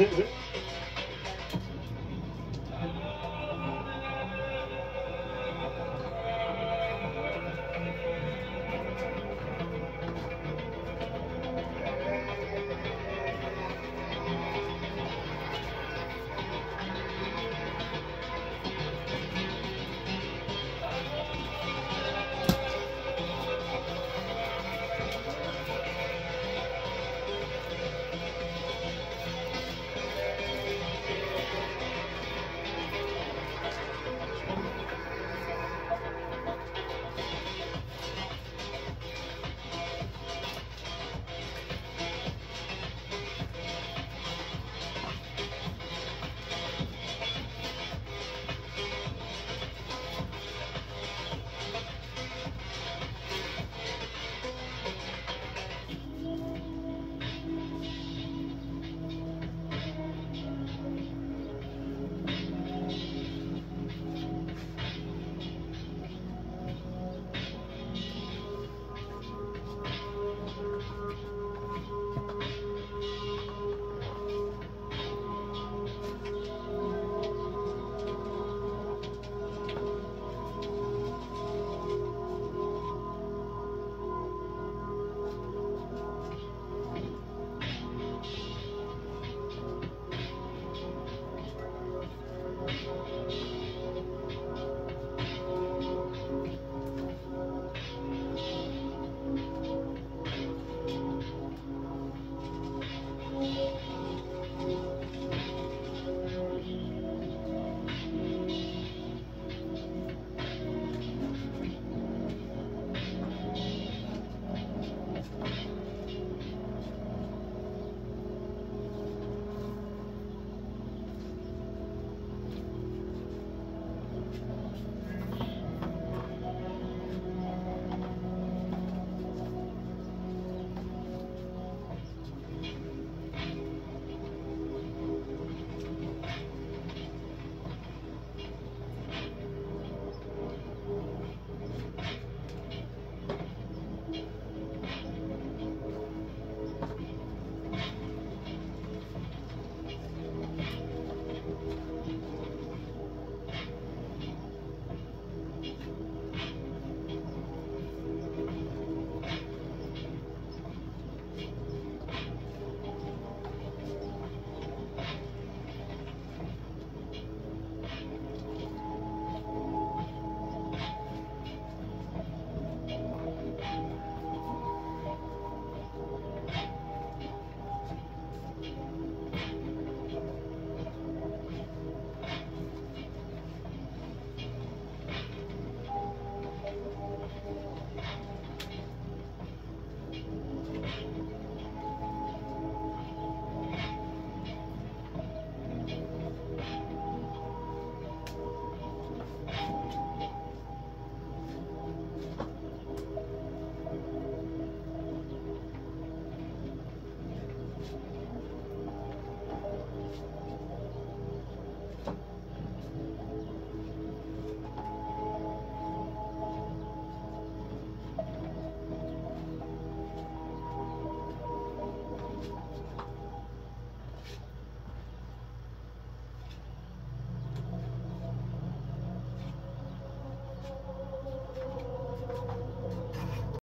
Mm-hmm.